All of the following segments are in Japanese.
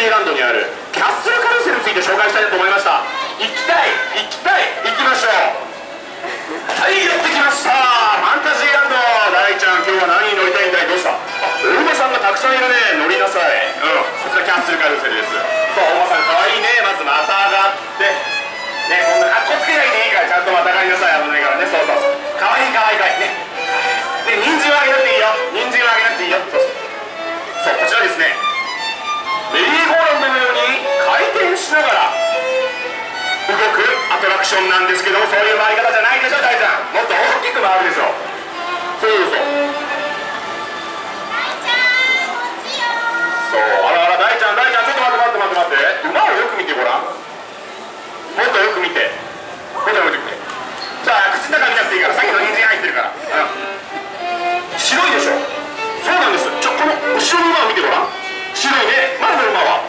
ジーランドにあるキャッスルカルセルについて紹介したいと思いました。行きたい行きたい行きましょう。はいやってきましたファンタジーランド。大ちゃん今日は何に乗りたいんだい？どうした？あお馬さんがたくさんいるね。乗りなさい。うん。こちらキャッスルカルセルです。しながら動くアトラクションなんですけどもそういう回り方じゃないでしょ大ちゃんもっと大きく回るでしょ。そうそう。そうあらあら大ちゃん大ちゃんちょっと待って待って待って待って。馬をよく見てごらん。もっとよく見て。もっとよく見て。じゃあ口の中見なくていいからさっきの人参入ってるから、うん、白いでしょ。そうなんです。ちょこの後ろの馬を見てごらん。白いね。前の馬は。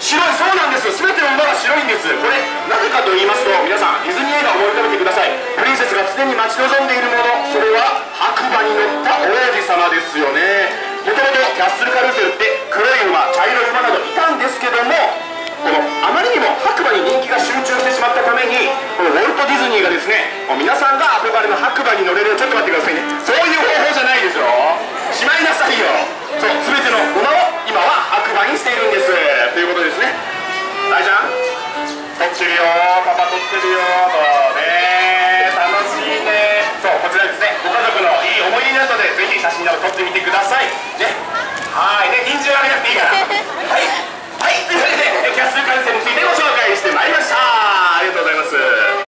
白いそうなんです。です。全ての馬が白いんです。これなぜかと言いますと皆さんディズニー映画を思い浮かべてください。プリンセスが常に待ち望んでいるもの。それは白馬に乗った王子様ですよね。もともとキャッスルカルーセルって黒い馬茶色い馬などいたんですけどもこのあまりにも白馬に人気が集中してしまったためにこのウォルト・ディズニーがですね皆さんが憧れの白馬に乗れる。ちょっと待ってってるよそうね楽しいねそうこちらですね。ご家族のいい思い出なるのでぜひ写真を撮ってみてください。